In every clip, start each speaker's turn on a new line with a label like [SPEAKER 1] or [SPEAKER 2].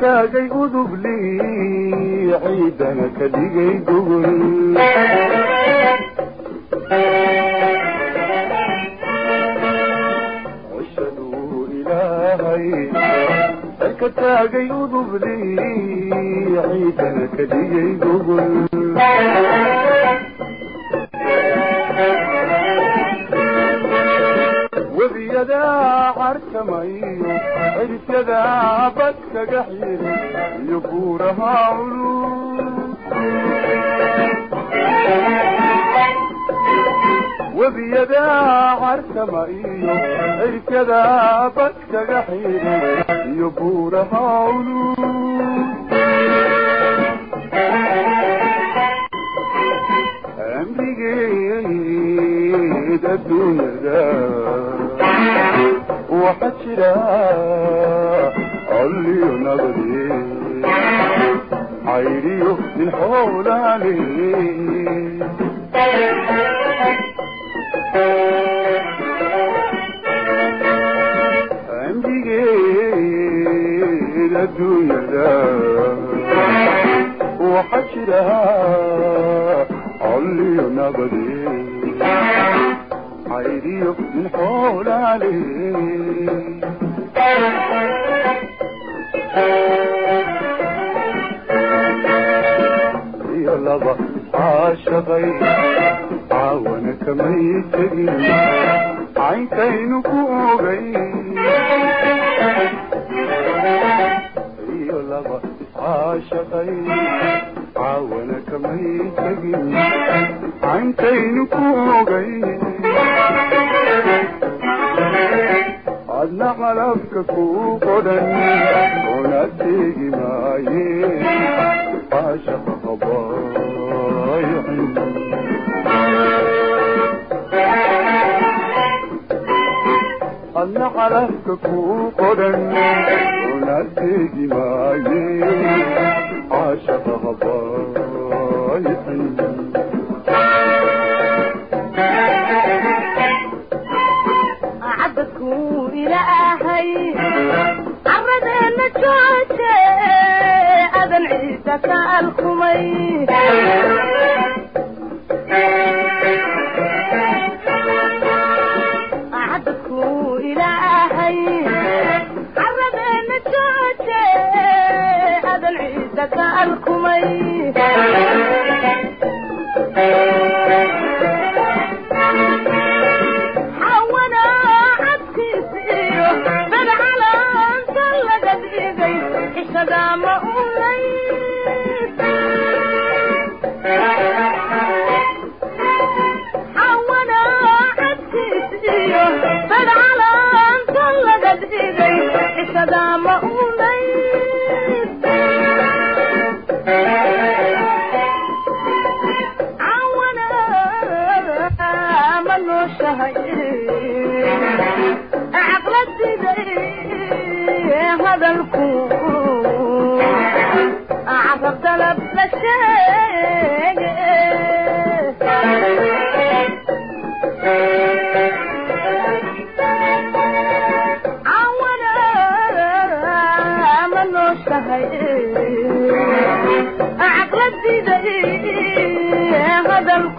[SPEAKER 1] كاغي ادوب لي عيدنا كدغي دغن كتاغي ادوب لي عيدنا كدغي دغن cirifyadaa badkaga xiri iyo buuraha culus webiyadaa carkama iyo cirifyadaa badkaga xiri iyo buuraha culus jira colliyo nabadi cayriyo nin xoolaale amrigeed adduunyada waxa jira colliyo nabadi cayriyo nin xoolaale iyo laba يلبا عاشقي عاونك ما يتجي عينتين فوقي يلبا عاشقي عاونك ما يتجي عينتين فوقي ku ogay adna qalabka ku qodhan una tegi maaye caashaqa
[SPEAKER 2] alkumay cabadkuu ilaahay caradeenna jooje adan ciisa ka alkumay cawana ma nooshahay caqladiday hadalku carab dalab la sheege cawana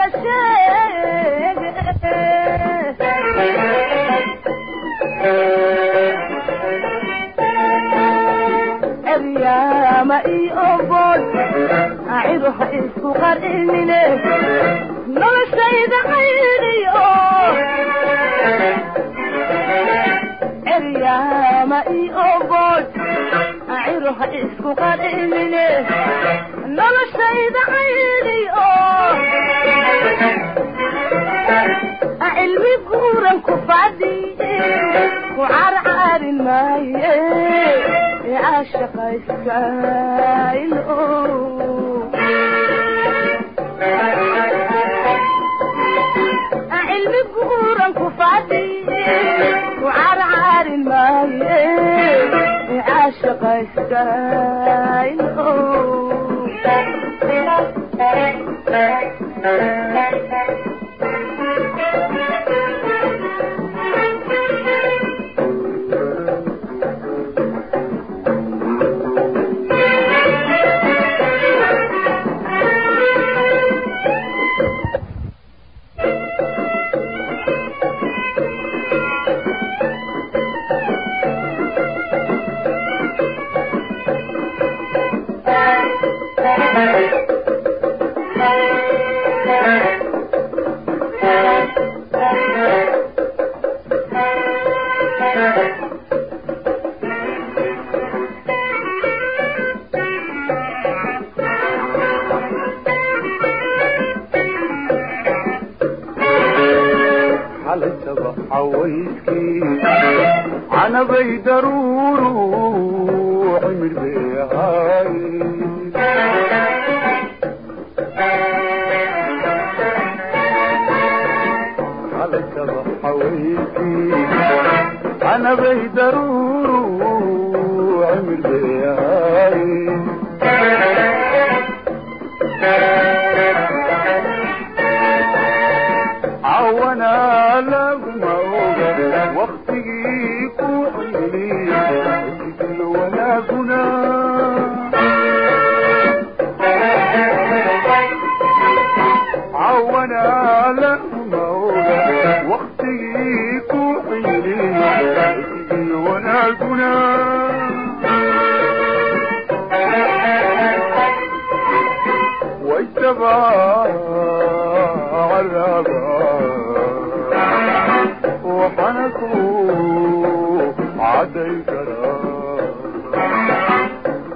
[SPEAKER 2] dalab la sheege eryaama iyo bood ciruha isku qarinine noloshayda qayriyo eryaama iyo bood ciruha isku qarinine noloshayda qayriyo cilmi guuran ku fadhiye ku carcaarin maaye caashaqayskaylo cilmi guuran ku fadhiye ku carcaarin maaye caashaqayskaylo
[SPEAKER 1] xalay حولتكي أنا بيد روح من بيهاي على كذا حولتكي أنا بيد روح من بيهاي Thank you. الربا وحنكوا عدي كرا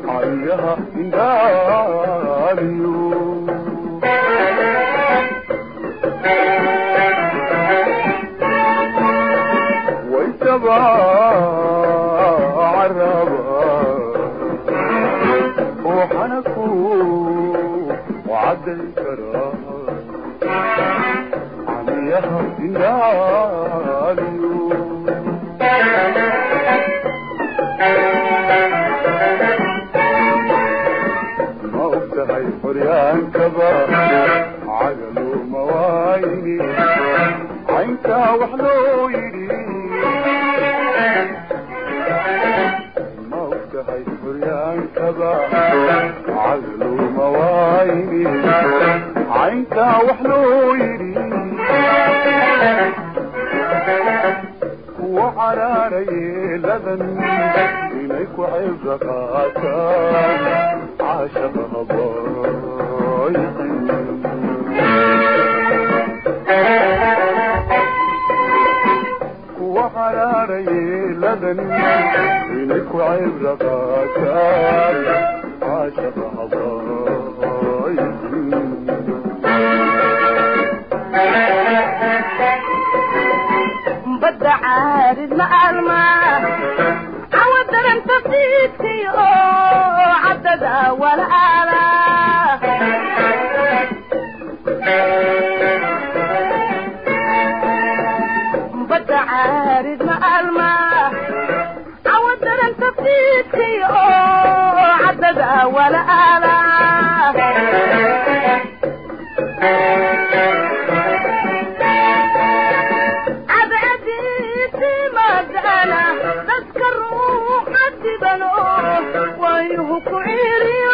[SPEAKER 1] عليها داريو وعد الكرام عليها دنيا ما أبتهي حريان كبا عقلوا موايني عينك وحلو لبن إليك وعزك عاشق هضايقي وحراري لبن إليك وعبرك كان عاشق
[SPEAKER 2] بدع عارض مع الماء عودنا انت فيك عدد ولا بدع عارض مع الماء عودنا انت فيك عدد ولا عبعديتي ابو ايريا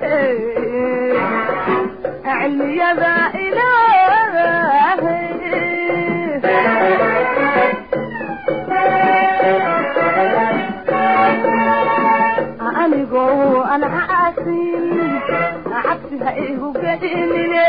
[SPEAKER 2] مساري علمي ذا إلهي anigoo aan caasin cabsiha igu gelinine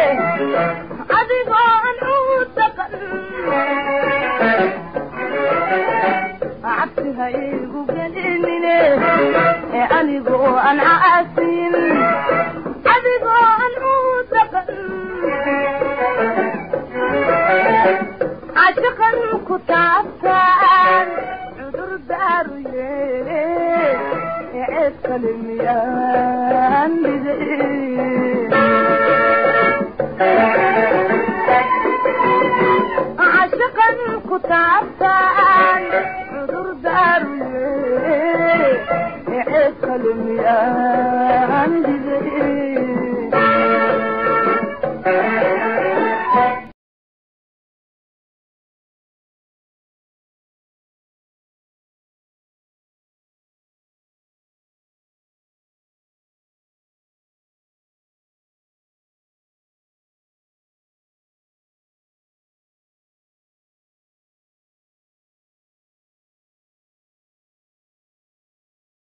[SPEAKER 2] عميان عاشقا كنت عبتان عذر داري عقل ميان